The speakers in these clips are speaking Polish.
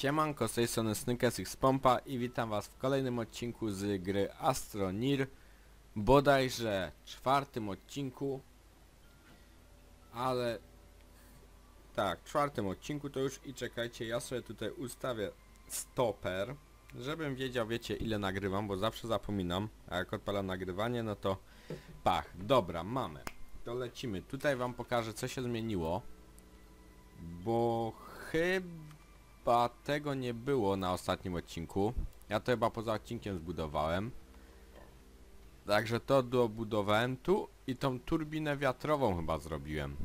Siemanko, z tej strony Snykes X Pompa i witam was w kolejnym odcinku z gry Astronir bodajże czwartym odcinku ale tak, czwartym odcinku to już i czekajcie, ja sobie tutaj ustawię stoper żebym wiedział, wiecie ile nagrywam, bo zawsze zapominam a jak odpalam nagrywanie, no to pach, dobra, mamy. To lecimy, tutaj wam pokażę co się zmieniło bo chyba tego nie było na ostatnim odcinku. Ja to chyba poza odcinkiem zbudowałem. Także to dobudowałem tu i tą turbinę wiatrową chyba zrobiłem.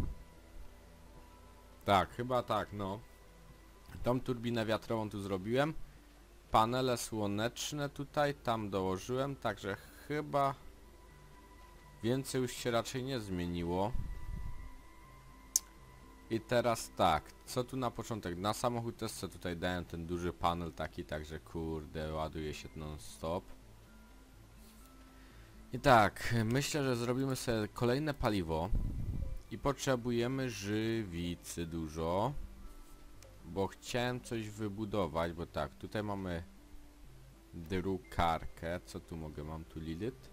Tak, chyba tak, no. Tą turbinę wiatrową tu zrobiłem. Panele słoneczne tutaj, tam dołożyłem, także chyba więcej już się raczej nie zmieniło. I teraz tak, co tu na początek? Na samochód też co tutaj dałem ten duży panel taki, także kurde, ładuje się non stop. I tak, myślę, że zrobimy sobie kolejne paliwo. I potrzebujemy żywicy dużo. Bo chciałem coś wybudować, bo tak, tutaj mamy drukarkę. Co tu mogę? Mam tu liryt?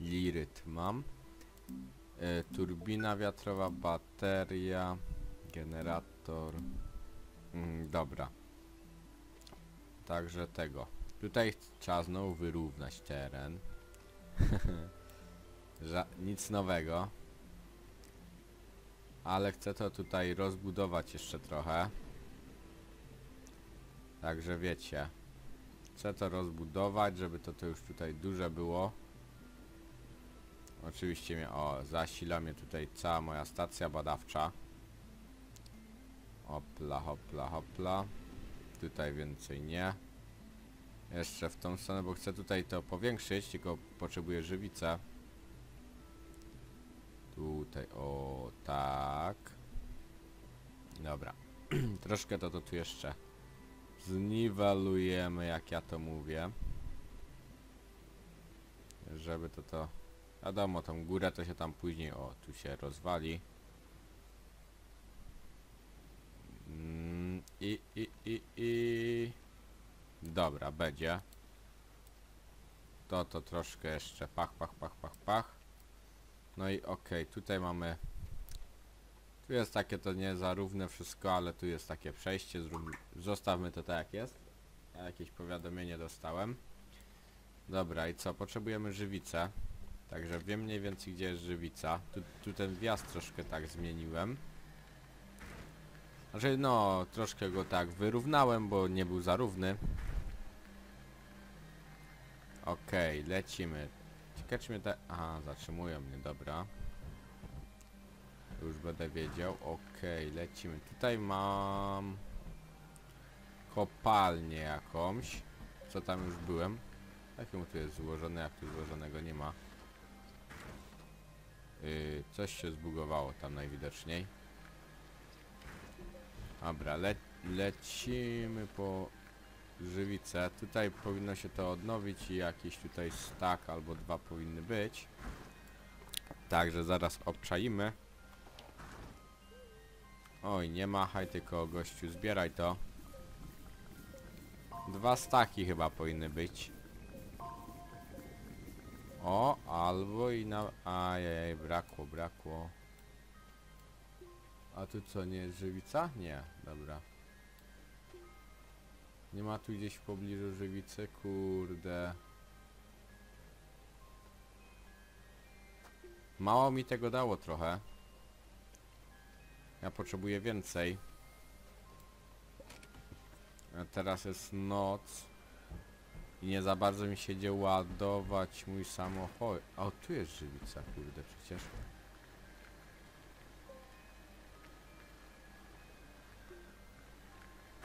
Liryt mam. E, turbina wiatrowa, bateria, generator. Mm, dobra. Także tego. Tutaj trzeba znowu wyrównać teren. Ża nic nowego. Ale chcę to tutaj rozbudować jeszcze trochę. Także wiecie. Chcę to rozbudować, żeby to, to już tutaj duże było. Oczywiście mnie, o, zasila mnie tutaj cała moja stacja badawcza. Hopla, hopla, hopla. Tutaj więcej nie. Jeszcze w tą stronę, bo chcę tutaj to powiększyć, tylko potrzebuję żywicę. Tutaj, o, tak. Dobra. Troszkę to, to tu jeszcze zniwelujemy, jak ja to mówię. Żeby to to Wiadomo, tą górę to się tam później, o, tu się rozwali. Mm, I, i, i, i... Dobra, będzie. To, to troszkę jeszcze pach, pach, pach, pach, pach. No i okej, okay, tutaj mamy... Tu jest takie to nie za równe wszystko, ale tu jest takie przejście, zrób... zostawmy to tak jak jest. Ja jakieś powiadomienie dostałem. Dobra, i co? Potrzebujemy żywicę. Także wiem mniej więcej gdzie jest żywica. Tu, tu ten wjazd troszkę tak zmieniłem. Znaczy no, troszkę go tak wyrównałem, bo nie był za równy. Okej, okay, lecimy. Ciekawe czy mnie te... Aha, zatrzymują mnie, dobra. Już będę wiedział. Okej, okay, lecimy. Tutaj mam... Kopalnię jakąś. Co tam już byłem. Jakiemu tu jest złożone, jak tu złożonego nie ma. Yy, coś się zbugowało tam najwidoczniej. Dobra, le lecimy po żywicę. Tutaj powinno się to odnowić i jakiś tutaj stak albo dwa powinny być. Także zaraz obczaimy. Oj, nie machaj, tylko gościu, zbieraj to. Dwa staki chyba powinny być. O, albo i na... Ajajaj, brakło, brakło. A tu co, nie jest żywica? Nie, dobra. Nie ma tu gdzieś w pobliżu żywicy? Kurde. Mało mi tego dało trochę. Ja potrzebuję więcej. A teraz jest noc. I nie za bardzo mi się idzie ładować mój samochód. O, tu jest żywica, kurde, przecież.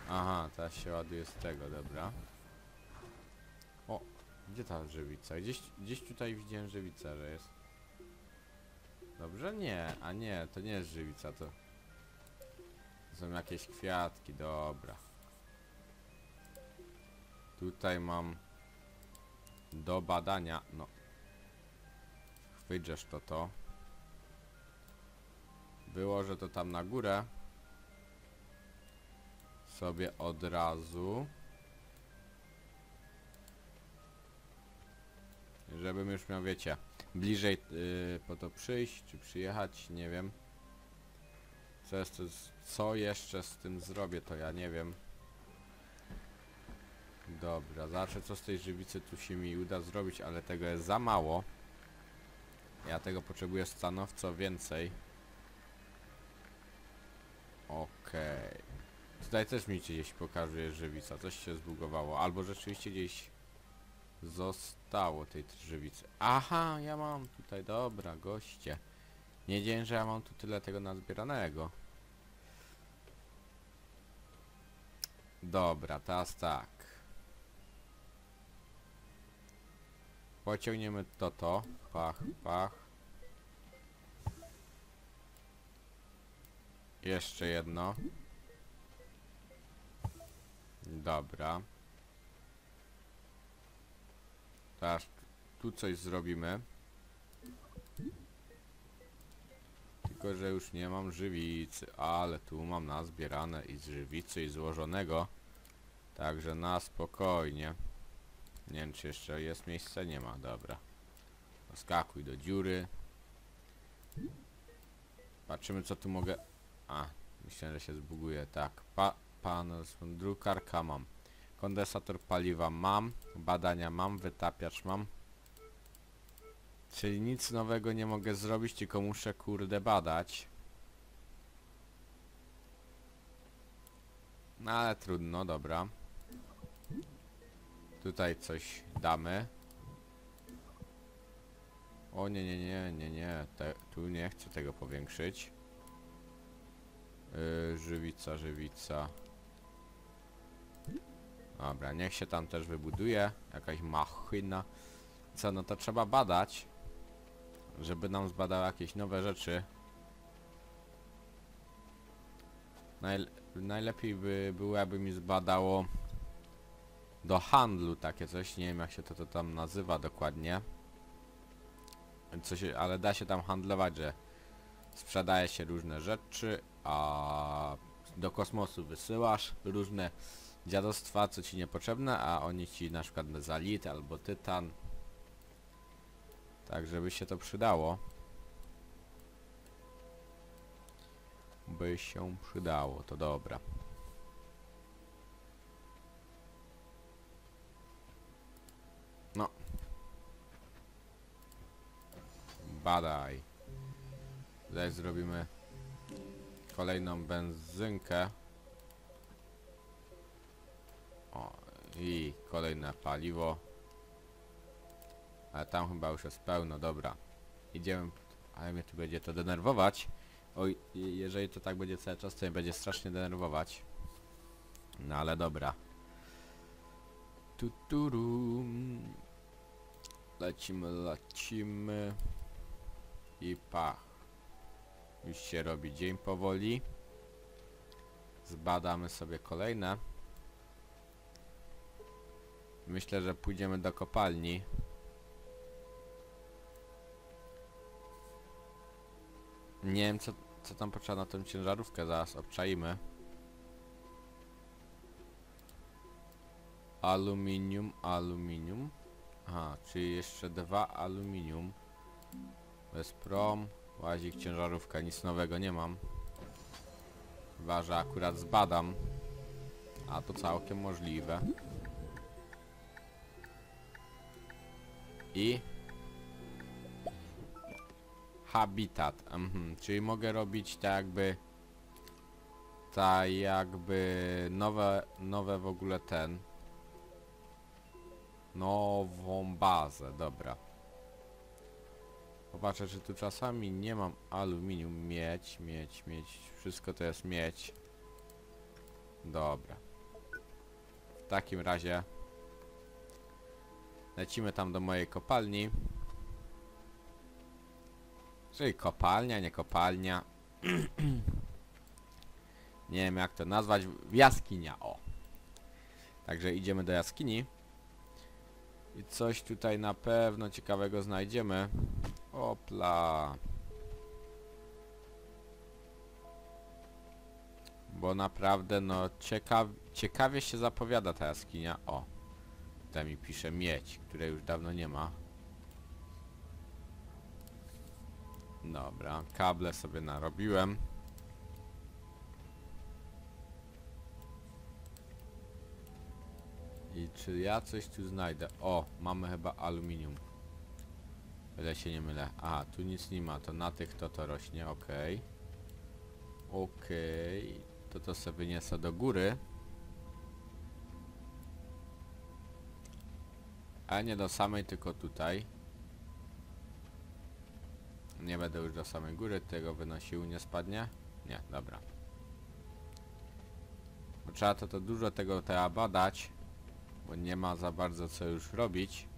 Aha, teraz się ładuje z tego, dobra. O, gdzie ta żywica? Gdzieś, gdzieś tutaj widziałem żywicę, że jest. Dobrze? Nie, a nie, to nie jest żywica, to... to są jakieś kwiatki, dobra. Tutaj mam do badania, no. Chwyćesz to to. Było, że to tam na górę. sobie od razu. Żebym już miał, wiecie, bliżej yy, po to przyjść, czy przyjechać, nie wiem. Co, jest, co jeszcze z tym zrobię, to ja nie wiem. Dobra, zawsze co z tej żywicy tu się mi uda zrobić, ale tego jest za mało. Ja tego potrzebuję stanowczo więcej. Okej. Tutaj też mi gdzieś pokazuje żywica, coś się zbugowało, albo rzeczywiście gdzieś zostało tej żywicy. Aha, ja mam tutaj, dobra, goście. Nie wiedziałem, że ja mam tu tyle tego nazbieranego. Dobra, teraz tak. Pociągniemy to, to. Pach, pach. Jeszcze jedno. Dobra. Teraz tu coś zrobimy. Tylko, że już nie mam żywicy, ale tu mam nazbierane i z żywicy i złożonego. Także na spokojnie. Nie wiem, czy jeszcze jest miejsce? Nie ma, dobra. Skakuj do dziury. Patrzymy, co tu mogę... A, myślałem, że się zbuguje. Tak, pa, panel, drukarka mam. Kondensator paliwa mam. Badania mam, wytapiacz mam. Czyli nic nowego nie mogę zrobić, tylko muszę kurde badać. No ale trudno, dobra. Tutaj coś damy. O nie, nie, nie, nie, nie. Te, tu nie chcę tego powiększyć. Yy, żywica, żywica. Dobra, niech się tam też wybuduje. Jakaś machina. Co, no to trzeba badać. Żeby nam zbadały jakieś nowe rzeczy. Najle najlepiej by było, jakby mi zbadało do handlu takie coś. Nie wiem jak się to, to tam nazywa dokładnie. Coś, ale da się tam handlować, że sprzedaje się różne rzeczy, a do kosmosu wysyłasz różne dziadostwa, co ci niepotrzebne, a oni ci na przykład zalit albo tytan. Tak, żeby się to przydało. By się przydało, to dobra. Badaj. Tutaj zrobimy kolejną benzynkę. O, i kolejne paliwo. Ale tam chyba już jest pełno, dobra. Idziemy, ale mnie tu będzie to denerwować. Oj, jeżeli to tak będzie cały czas, to mnie będzie strasznie denerwować. No ale dobra. Tuturu. Lecimy, lecimy. I pach. Już się robi dzień powoli. Zbadamy sobie kolejne. Myślę, że pójdziemy do kopalni. Nie wiem co, co tam potrzeba na tą ciężarówkę, zaraz obczaimy. Aluminium, aluminium. Aha, czyli jeszcze dwa aluminium. Bez prom, łazik, ciężarówka, nic nowego nie mam. Chyba, że akurat zbadam. A to całkiem możliwe. I habitat, mhm, czyli mogę robić tak jakby tak jakby nowe, nowe w ogóle ten nową bazę, dobra popatrzę czy tu czasami nie mam aluminium, mieć, mieć, mieć, wszystko to jest mieć dobra w takim razie lecimy tam do mojej kopalni Czyli kopalnia, nie kopalnia. nie wiem jak to nazwać. Jaskinia, o. Także idziemy do jaskini. I coś tutaj na pewno ciekawego znajdziemy. Opla. Bo naprawdę no ciekaw, ciekawie się zapowiada ta jaskinia. O. Tutaj mi pisze miedź, której już dawno nie ma. Dobra, kable sobie narobiłem. I czy ja coś tu znajdę? O, mamy chyba aluminium. Ile się nie mylę. Aha, tu nic nie ma, to na tych to to rośnie, okej. Okej, to to sobie wyniosę do góry. A nie do samej, tylko tutaj. Nie będę już do samej góry tego wynosił, nie spadnie? Nie, dobra. Bo trzeba to, to dużo tego trzeba badać, bo nie ma za bardzo co już robić.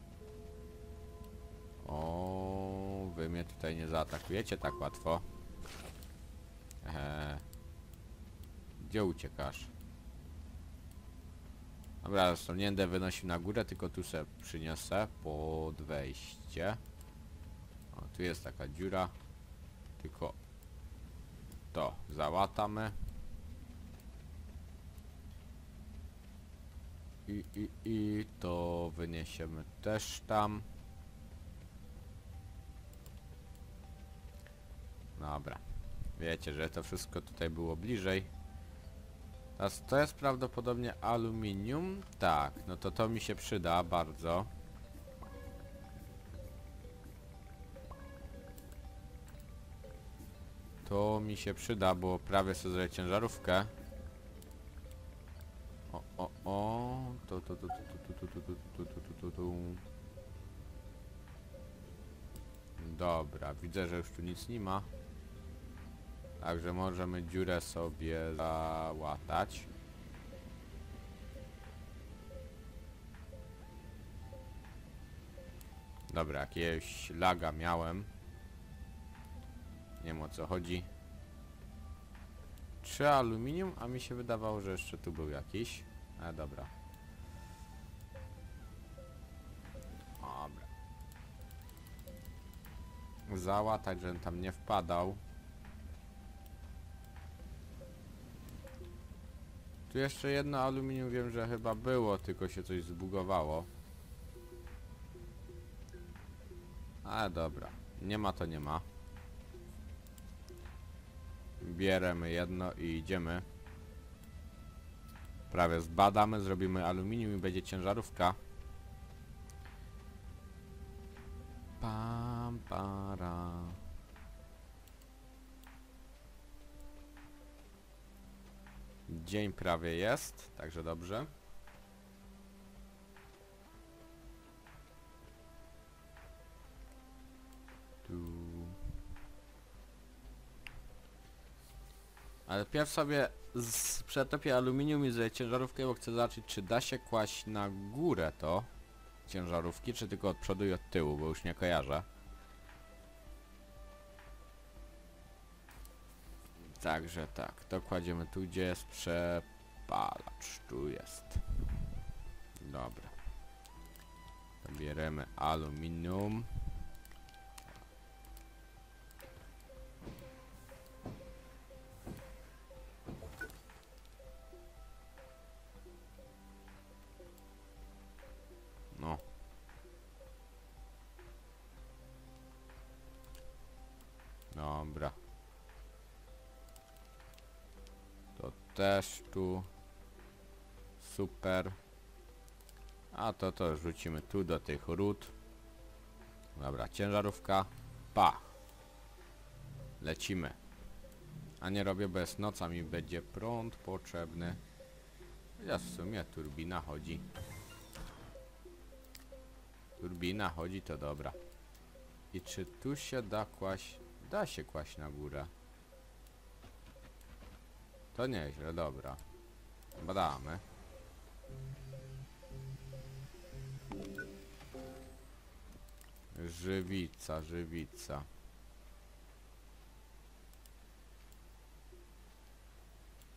O, wy mnie tutaj nie zaatakujecie tak łatwo. Eee. Gdzie uciekasz? Dobra, zresztą nie będę wynosił na górę, tylko tu se przyniosę pod wejście. O, tu jest taka dziura. Tylko to załatamy. I, i, I to wyniesiemy też tam. Dobra. Wiecie, że to wszystko tutaj było bliżej. Teraz to jest prawdopodobnie aluminium. Tak, no to to mi się przyda bardzo. To mi się przyda, bo prawie sobie zrobię ciężarówkę. O, o, o. To, to, to, to, to, to, to, to, to, to, to, to. Dobra, widzę, że już tu nic nie ma. Także możemy dziurę sobie załatać. Dobra, jakiegoś laga miałem. Nie wiem o co chodzi. Trzy aluminium, a mi się wydawało, że jeszcze tu był jakiś. A dobra. Dobra. Załatać, żebym tam nie wpadał. Tu jeszcze jedno aluminium wiem, że chyba było, tylko się coś zbugowało. Ale dobra. Nie ma to nie ma. Bieremy jedno i idziemy. Prawie zbadamy, zrobimy aluminium i będzie ciężarówka. Pam, para. Dzień prawie jest, także dobrze. Tu. Ale pierw sobie przetopię aluminium i zrobię ciężarówkę, bo chcę zobaczyć czy da się kłaść na górę to ciężarówki, czy tylko od przodu i od tyłu, bo już nie kojarzę. Także tak, to kładziemy tu, gdzie jest przepalacz. Tu jest. Dobra. Bierzemy aluminium. Też tu. Super. A to to rzucimy tu do tych ród. Dobra, ciężarówka. Pa. Lecimy. A nie robię bez noca, mi będzie prąd potrzebny. Ja w sumie turbina chodzi. Turbina chodzi, to dobra. I czy tu się da kłaść? Da się kłaść na górę. To nieźle, dobra. Badamy. Żywica, żywica.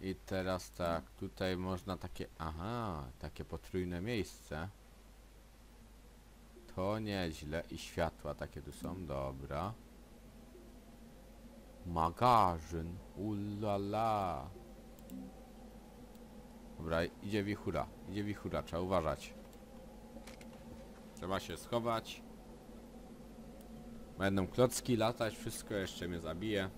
I teraz tak, tutaj można takie, aha, takie potrójne miejsce. To nieźle i światła takie tu są, dobra. Magazyn, ulala. Dobra, idzie wichura. Idzie wichura, trzeba uważać. Trzeba się schować. Będą klocki latać, wszystko jeszcze mnie zabije.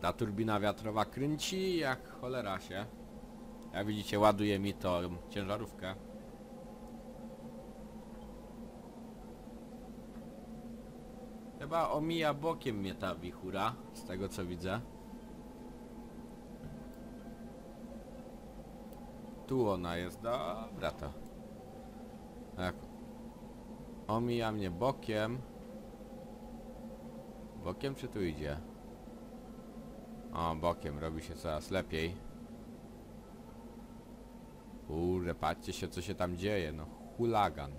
Ta turbina wiatrowa kręci jak cholera się. Jak widzicie ładuje mi to ciężarówkę. Chyba omija bokiem mnie ta wichura, z tego co widzę. Tu ona jest, dobra to. Tak. Omija mnie bokiem. Bokiem czy tu idzie? O, bokiem, robi się coraz lepiej. Kurde, patrzcie się co się tam dzieje, no hulagan.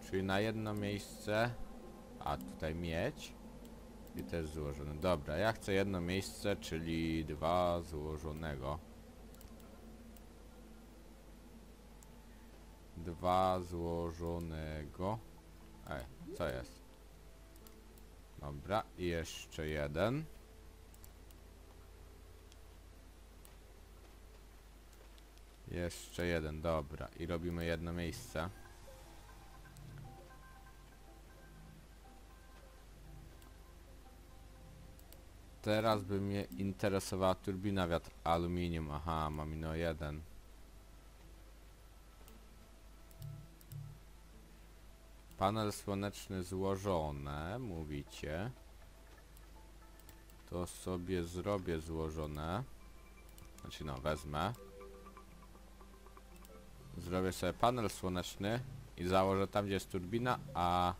Czyli na jedno miejsce, a tutaj mieć i też złożone. Dobra, ja chcę jedno miejsce, czyli dwa złożonego. Dwa złożonego. Ej, co jest? Dobra, i jeszcze jeden. Jeszcze jeden, dobra. I robimy jedno miejsce. Teraz by mnie interesowała turbina wiatr aluminium. Aha, mam ino jeden. Panel słoneczny złożone, mówicie. To sobie zrobię złożone. Znaczy no, wezmę. Zrobię sobie panel słoneczny i założę tam, gdzie jest turbina, a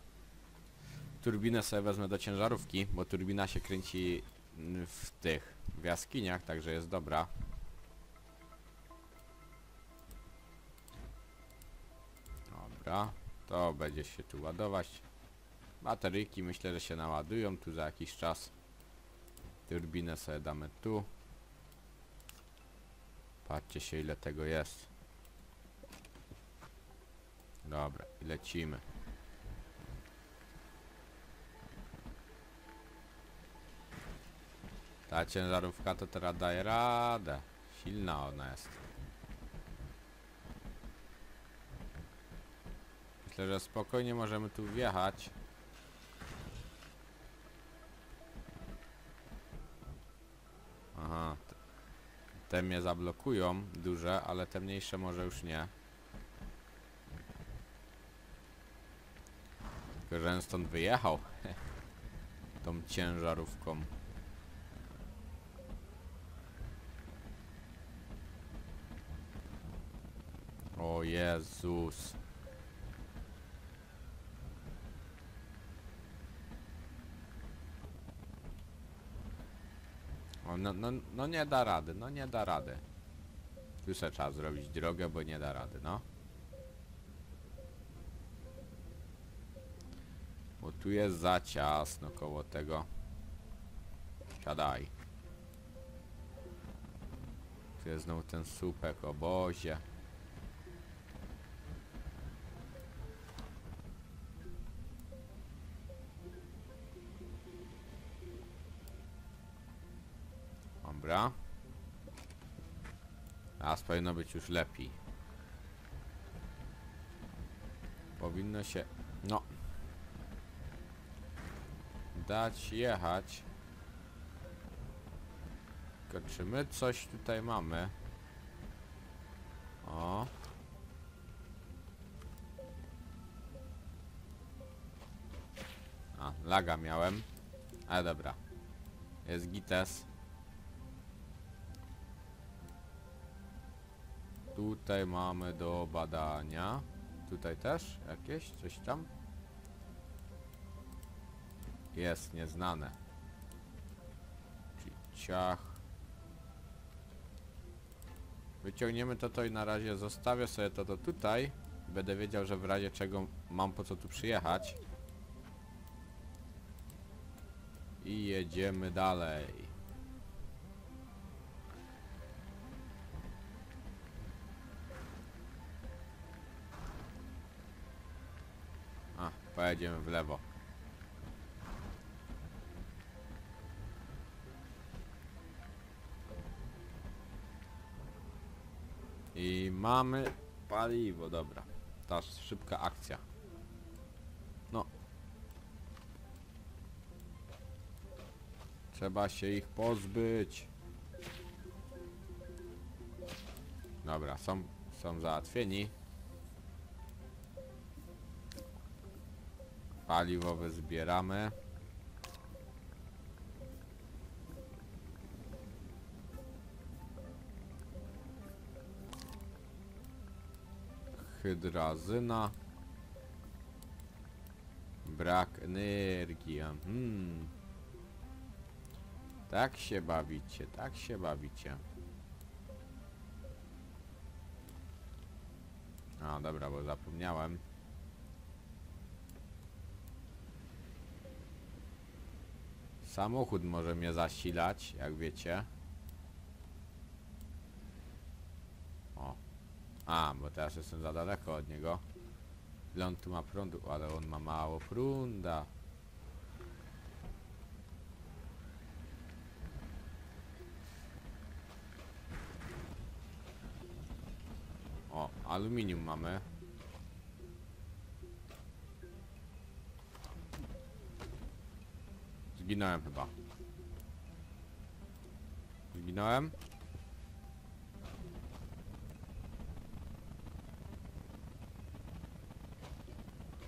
turbinę sobie wezmę do ciężarówki, bo turbina się kręci w tych, w jaskiniach, także jest dobra. Dobra, to będzie się tu ładować. Bateryjki myślę, że się naładują tu za jakiś czas. Turbinę sobie damy tu. Patrzcie się ile tego jest. Dobra, lecimy. Ta ciężarówka to teraz daje radę. Silna ona jest. Myślę, że spokojnie możemy tu wjechać. Aha. te- mnie zablokują, duże, ale te mniejsze może już nie. Tylko, że stąd wyjechał. Tą ciężarówką. O Jezus. O, no, no, no nie da rady, no nie da rady. Tu se trzeba zrobić drogę, bo nie da rady, no. Bo tu jest za ciasno koło tego. Siadaj. Tu jest znowu ten słupek, o powinno być już lepiej. Powinno się... No. Dać jechać. Tylko czy my coś tutaj mamy? O. A, laga miałem. Ale dobra. Jest gites. Tutaj mamy do badania. Tutaj też jakieś? Coś tam? Jest, nieznane. Czyli ciach. Wyciągniemy to to i na razie zostawię sobie to to tutaj. Będę wiedział, że w razie czego mam po co tu przyjechać. I jedziemy dalej. Pojedziemy w lewo. I mamy paliwo, dobra. Ta szybka akcja. No. Trzeba się ich pozbyć. Dobra, są, są załatwieni. Paliwowe zbieramy. Hydrazyna. Brak energii. Hmm. Tak się bawicie, tak się bawicie. A, dobra, bo zapomniałem. Samochód może mnie zasilać, jak wiecie. O. A, bo teraz jestem za daleko od niego. Ile on tu ma prądu? Ale on ma mało prąda. O, aluminium mamy. Zginąłem chyba. Zginąłem?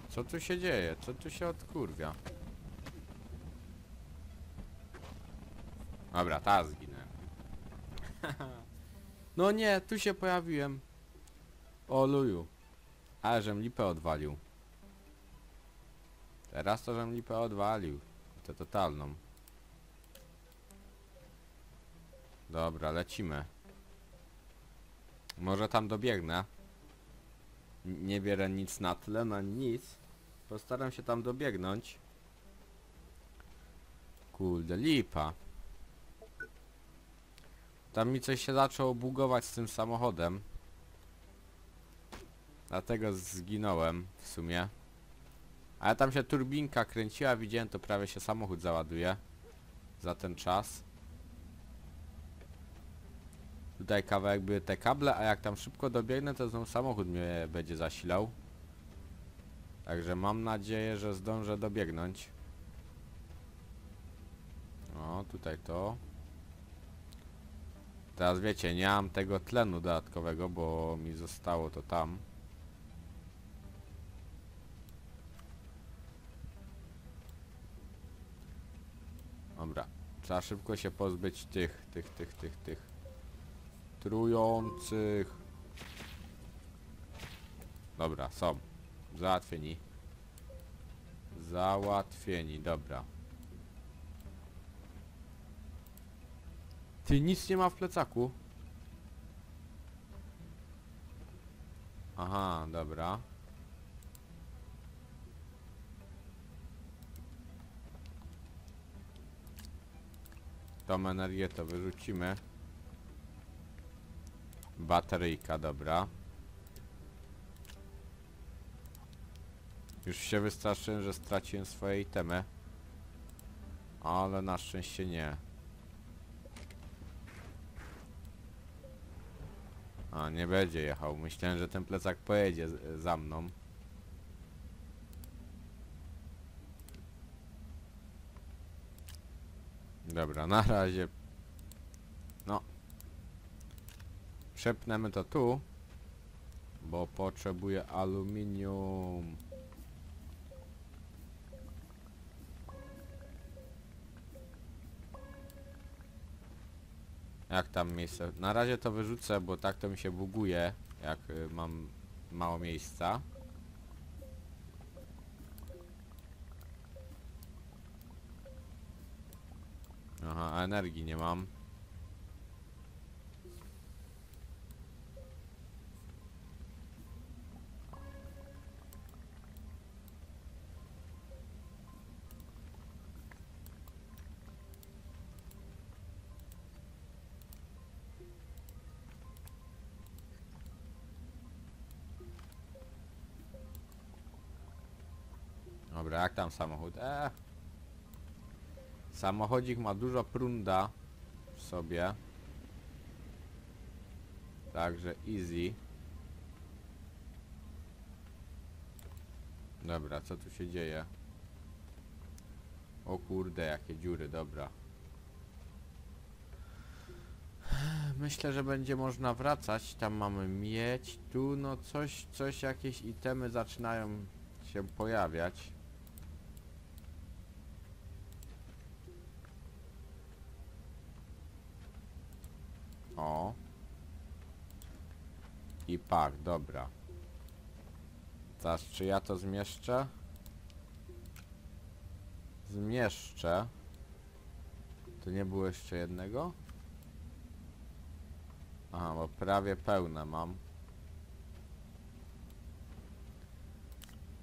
Co tu się dzieje? Co tu się odkurwia? Dobra, ta zginęłem. no nie, tu się pojawiłem. O luju. Ale żem lipę odwalił. Teraz to żem lipę odwalił. To totalną. Dobra, lecimy. Może tam dobiegnę. Nie bierę nic na tle, na nic. Postaram się tam dobiegnąć. Kurde, lipa. Tam mi coś się zaczęło bugować z tym samochodem. Dlatego zginąłem w sumie. Ale tam się turbinka kręciła, widziałem to prawie się samochód załaduje. Za ten czas. Tutaj kawałek były te kable, a jak tam szybko dobiegnę, to znowu samochód mnie będzie zasilał. Także mam nadzieję, że zdążę dobiegnąć. O, tutaj to. Teraz wiecie, nie mam tego tlenu dodatkowego, bo mi zostało to tam. Dobra, trzeba szybko się pozbyć tych, tych, tych, tych, tych trujących. Dobra, są. Załatwieni. Załatwieni, dobra. Ty nic nie ma w plecaku. Aha, dobra. Tą energię to wyrzucimy. Bateryjka, dobra. Już się wystraszyłem, że straciłem swoje itemy. Ale na szczęście nie. A, nie będzie jechał. Myślałem, że ten plecak pojedzie za mną. Dobra, na razie. No. Przepnemy to tu. Bo potrzebuję aluminium. Jak tam miejsce? Na razie to wyrzucę, bo tak to mi się buguje, jak y, mam mało miejsca. Aha, a energii nie mam. Dobra, jak tam samochód? Eee. Samochodzik ma dużo prunda w sobie. Także easy. Dobra, co tu się dzieje? O kurde, jakie dziury, dobra. Myślę, że będzie można wracać. Tam mamy mieć. Tu no coś, coś, jakieś itemy zaczynają się pojawiać. O. I pak, dobra. Teraz, czy ja to zmieszczę? Zmieszczę. To nie było jeszcze jednego? Aha, bo prawie pełne mam.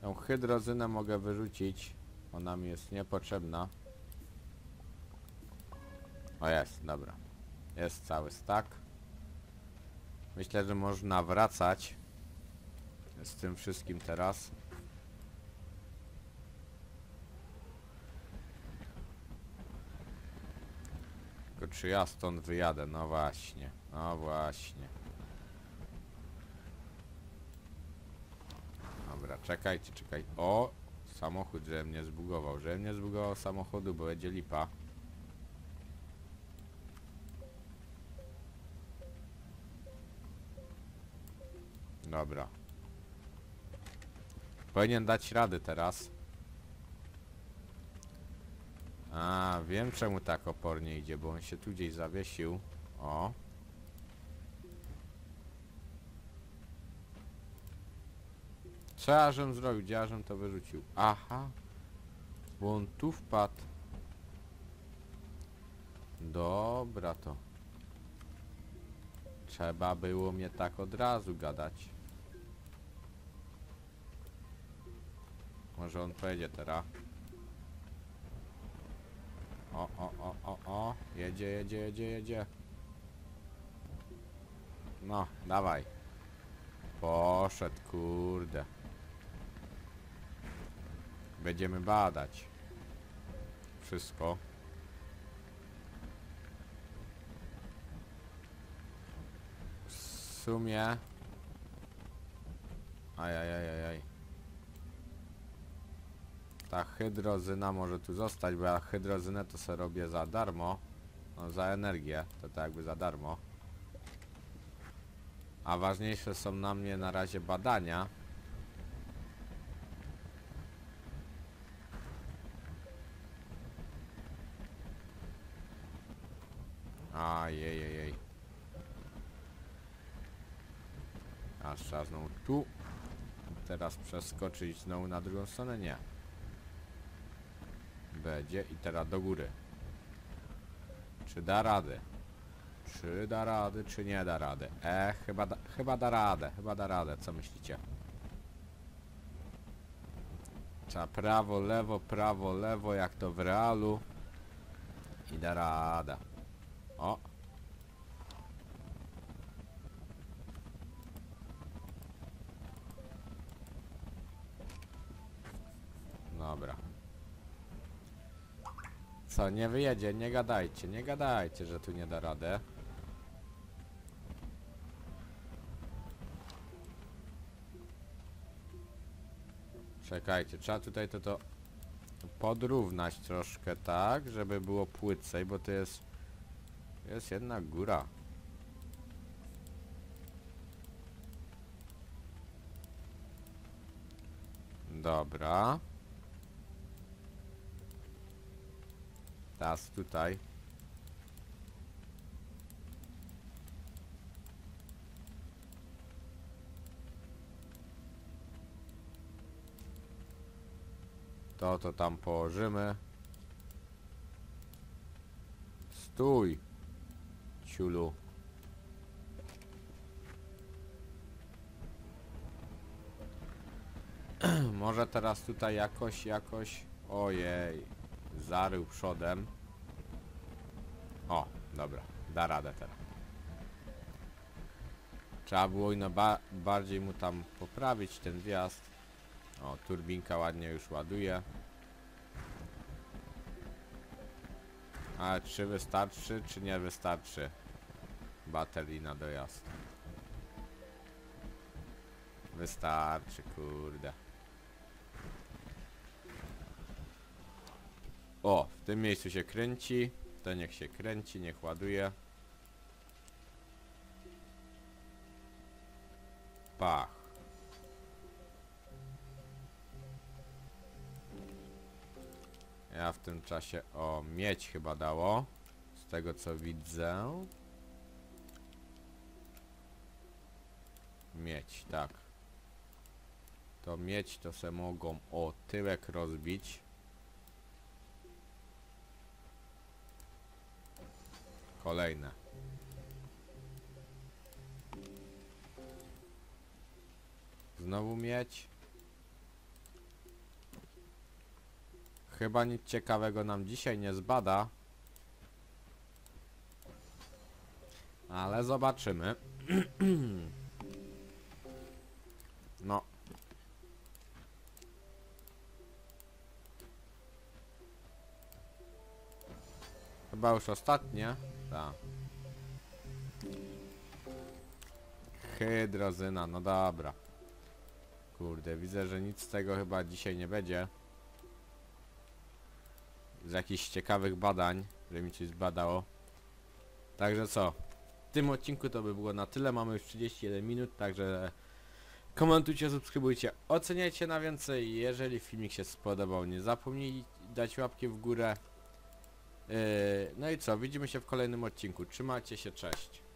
Tą hydrozynę mogę wyrzucić. Ona mi jest niepotrzebna. O jest, dobra. Jest cały stack. Myślę, że można wracać z tym wszystkim teraz. Tylko czy ja stąd wyjadę? No właśnie, no właśnie. Dobra, czekajcie, czekaj. O! Samochód, że mnie zbugował. Że mnie zbugował samochodu, bo będzie lipa. Dobra. Powinien dać rady teraz. A, wiem czemu tak opornie idzie, bo on się tu gdzieś zawiesił. O. Co ja żem zrobił? Gdzie ja żem to wyrzucił? Aha. Bo on tu wpadł. Dobra to. Trzeba było mnie tak od razu gadać. Może on pojedzie teraz. O, o, o, o, o. Jedzie, jedzie, jedzie, jedzie. No, dawaj. Poszedł, kurde. Będziemy badać. Wszystko. W sumie... Ajajajajaj. Ta hydrozyna może tu zostać, bo ja hydrozynę to sobie robię za darmo. No za energię, to tak jakby za darmo. A ważniejsze są na mnie na razie badania. Ajejejej. Aż trzeba znowu tu. Teraz przeskoczyć znowu na drugą stronę? Nie. Będzie i teraz do góry. Czy da radę? Czy da rady, czy nie da rady? E, chyba da, chyba da radę, chyba da radę, co myślicie? Trzeba prawo, lewo, prawo, lewo, jak to w realu. I da rada. O. Dobra. Co, nie wyjedzie, nie gadajcie, nie gadajcie, że tu nie da radę. Czekajcie, trzeba tutaj to to podrównać troszkę tak, żeby było płycej, bo to jest jest jedna góra. Dobra. Teraz tutaj. To to tam położymy. Stój. Ciulu. Może teraz tutaj jakoś, jakoś... Ojej. Zarył przodem. O, dobra. Da radę teraz. Trzeba było ino ba bardziej mu tam poprawić ten wjazd. O, turbinka ładnie już ładuje. Ale czy wystarczy, czy nie wystarczy baterii na dojazd? Wystarczy, kurde. O, w tym miejscu się kręci. To niech się kręci, niech ładuje. Pach. Ja w tym czasie, o, mieć chyba dało. Z tego co widzę. Mieć, tak. To mieć to se mogą o tyłek rozbić. Kolejne. Znowu mieć. Chyba nic ciekawego nam dzisiaj nie zbada. Ale zobaczymy. no. Chyba już ostatnie. Tak. Hydrozyna, no dobra. Kurde, widzę, że nic z tego chyba dzisiaj nie będzie. Z jakichś ciekawych badań, że mi coś zbadało. Także co? W tym odcinku to by było na tyle. Mamy już 31 minut, także komentujcie, subskrybujcie, oceniajcie na więcej. Jeżeli filmik się spodobał, nie zapomnij dać łapki w górę. Yy, no i co? Widzimy się w kolejnym odcinku. Trzymajcie się, cześć.